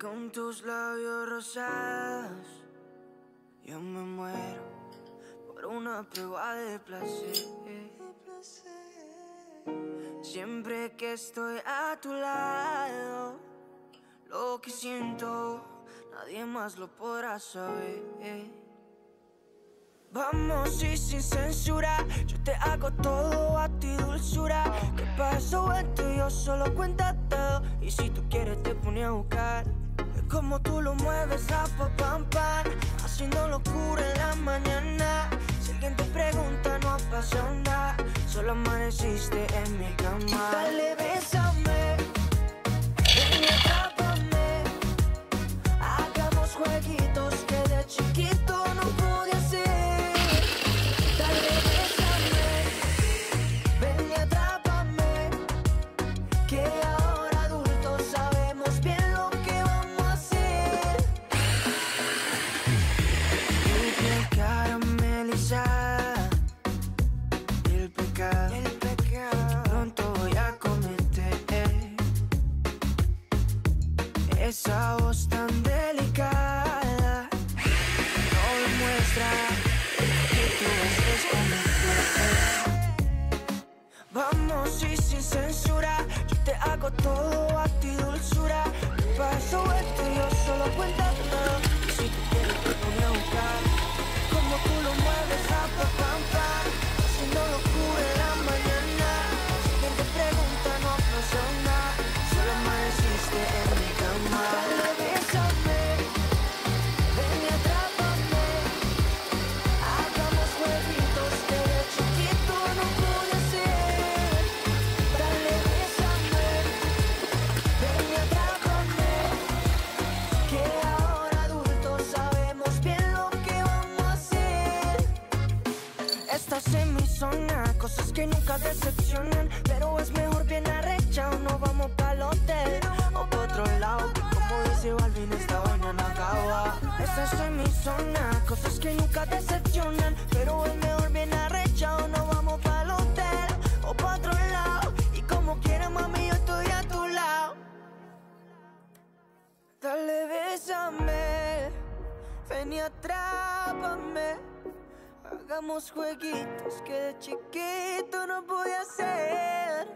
Con tus labios rosados yo me muero por una prueba de placer. Siempre que estoy a tu lado, lo que siento nadie más lo podrá saber. Vamos y sin censura, yo te hago todo a ti dulzura. Que paso en yo solo cuéntate. Y si tú quieres te pone a buscar. Como tú lo mueves a pa pam pam. Haciendo locura en la mañana. Si alguien te pregunta no apasiona. Solo amaneciste en mi cama. Dale, bésame. Hagamos que de chiquito no pude hacer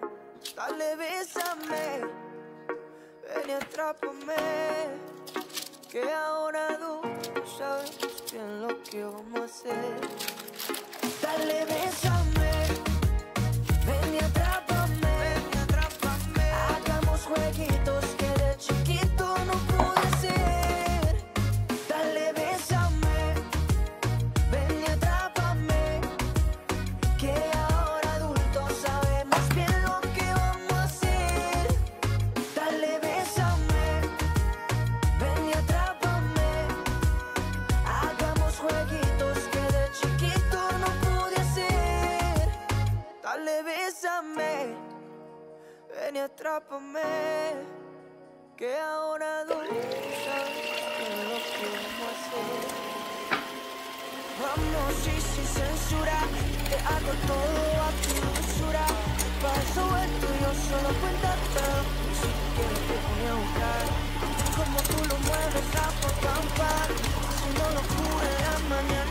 Dale, bésame, ven y atrápame Que ahora adultos sabes bien lo que vamos a hacer. Dale, bésame, ven y atrápame. atrápame, que ahora dudas que lo quiero hacer. Vamos y sin censura, te hago todo a tu dulzura. Paso el tuyo, solo cuéntatelo, y si quieres te voy a buscar. Como tú lo mueves, la por campar, siendo locura en la mañana.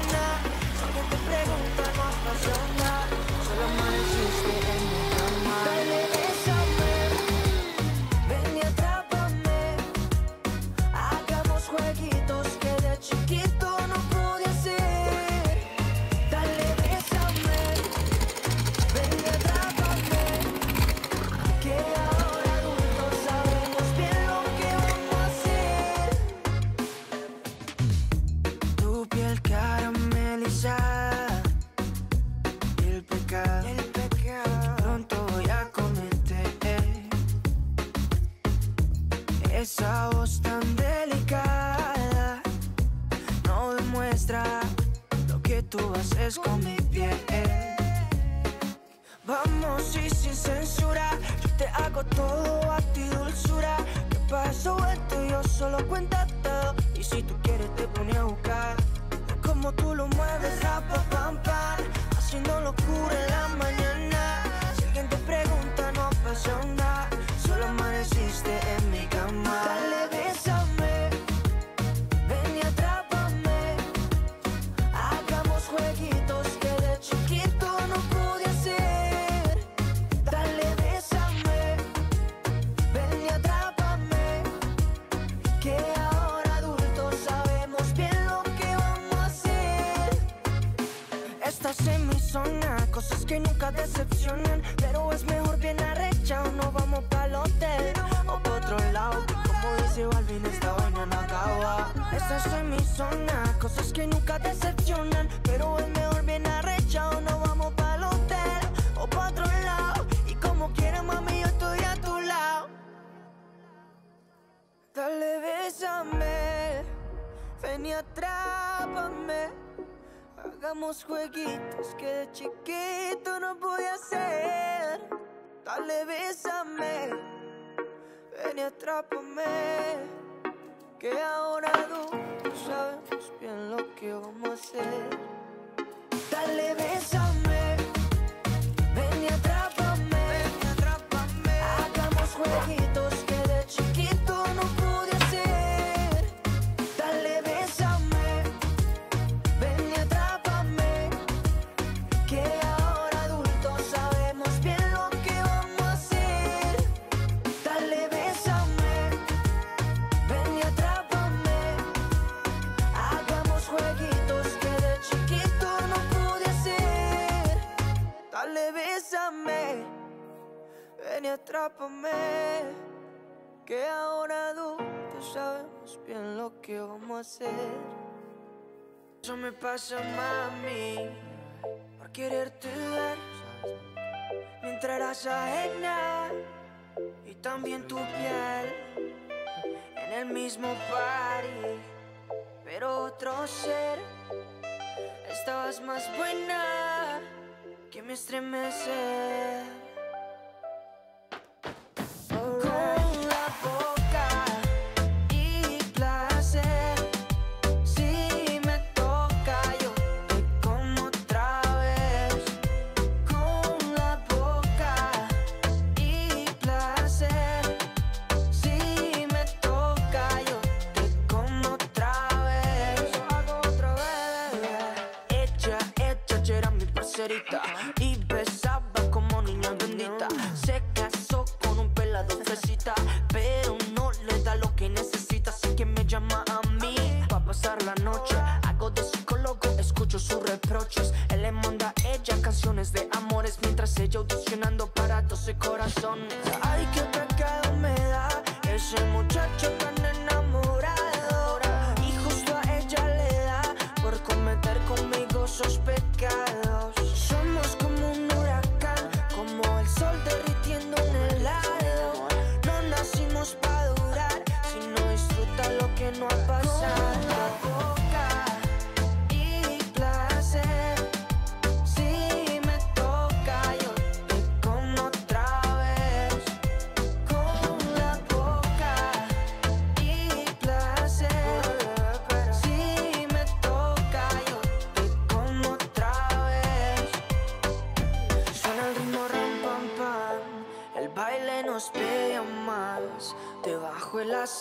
Nunca decepcionan, pero es mejor bien arrechado. No vamos pa'l hotel o pa' otro lado. Como dice Balvin, esta vaina no acaba. Esta es mi zona, cosas que nunca decepcionan, pero es mejor bien arrechado. No vamos pa'l hotel o pa' otro lado. Y como quieras, mami, yo estoy a tu lado. Dale, bésame, ven y atrápame. Jueguitos que de chiquito no pude hacer. Dale, bésame, ven y atrápame. Que ahora tú sabemos bien lo que vamos a hacer. Atrápame. Que ahora adultos sabemos bien lo que vamos a hacer. Eso me pasa, mami, por quererte ver. Mientras eras ajena y también tu piel en el mismo party, pero otro ser. Estabas más buena que me estremece.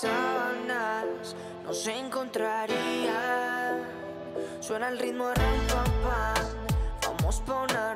manzanas no se. Suena el ritmo, rum, pam, pam. Vamos por una